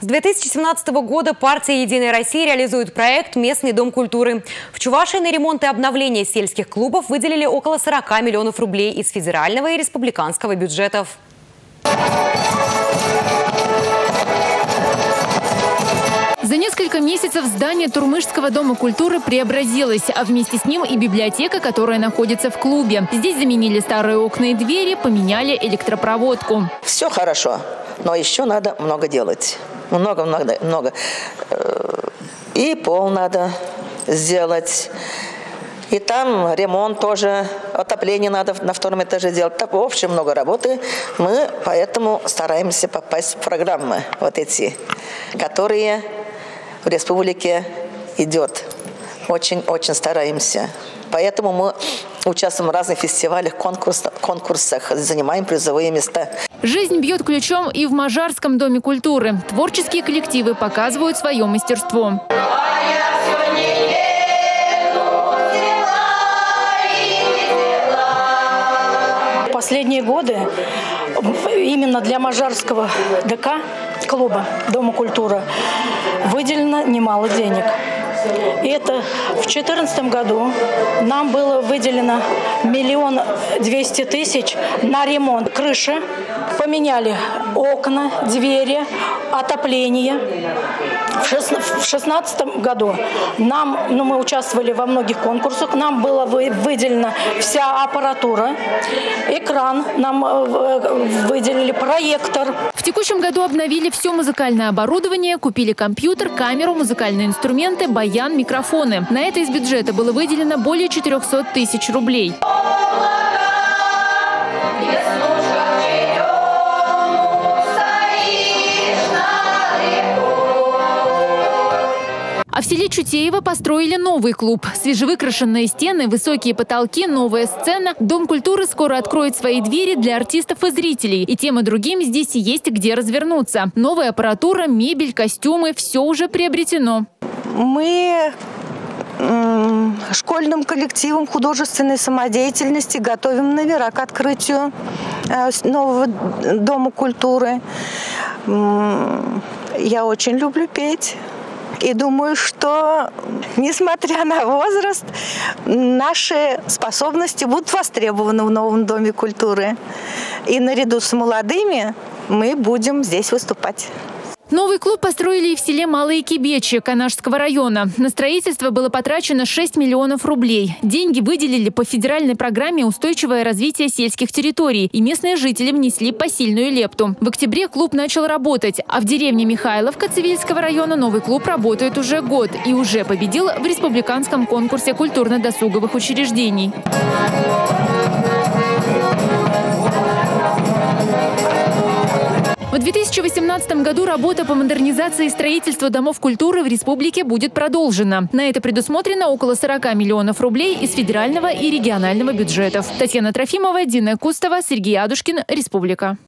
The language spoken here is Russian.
С 2017 года партия «Единая Россия» реализует проект «Местный дом культуры». В Чувашии на ремонт и обновление сельских клубов выделили около 40 миллионов рублей из федерального и республиканского бюджетов. За несколько месяцев здание Турмышского дома культуры преобразилось, а вместе с ним и библиотека, которая находится в клубе. Здесь заменили старые окна и двери, поменяли электропроводку. Все хорошо, но еще надо много делать. Много, много, и пол надо сделать. И там ремонт тоже, отопление надо на втором этаже делать. Так, в общем, много работы. Мы поэтому стараемся попасть в программы вот эти, которые в республике идет. Очень-очень стараемся. Поэтому мы участвуем в разных фестивалях, конкурсах, конкурсах, занимаем призовые места. Жизнь бьет ключом и в Мажарском доме культуры. Творческие коллективы показывают свое мастерство. Последние годы именно для Мажарского ДК клуба Дома культуры выделено немало денег. И это в 2014 году нам было выделено миллион двести тысяч на ремонт крыши. Поменяли окна, двери, отопление. В 2016 году нам, ну, мы участвовали во многих конкурсах, нам была выделена вся аппаратура, экран, нам э, выделили проектор. В текущем году обновили все музыкальное оборудование, купили компьютер, камеру, музыкальные инструменты, баян, микрофоны. На это из бюджета было выделено более 400 тысяч рублей. А в селе Чутеево построили новый клуб. Свежевыкрашенные стены, высокие потолки, новая сцена. Дом культуры скоро откроет свои двери для артистов и зрителей. И тем и другим здесь есть где развернуться. Новая аппаратура, мебель, костюмы – все уже приобретено. Мы школьным коллективом художественной самодеятельности готовим номера к открытию э, нового дома культуры. Я очень люблю петь. И думаю, что, несмотря на возраст, наши способности будут востребованы в новом Доме культуры. И наряду с молодыми мы будем здесь выступать. Новый клуб построили и в селе Малые Кибечи Канашского района. На строительство было потрачено 6 миллионов рублей. Деньги выделили по федеральной программе «Устойчивое развитие сельских территорий», и местные жители внесли посильную лепту. В октябре клуб начал работать, а в деревне Михайловка Цивильского района новый клуб работает уже год и уже победил в республиканском конкурсе культурно-досуговых учреждений. 2018 году работа по модернизации и строительству домов культуры в республике будет продолжена. На это предусмотрено около 40 миллионов рублей из федерального и регионального бюджетов. Татьяна Трофимова, Дина Кустова, Сергей Адушкин, Республика.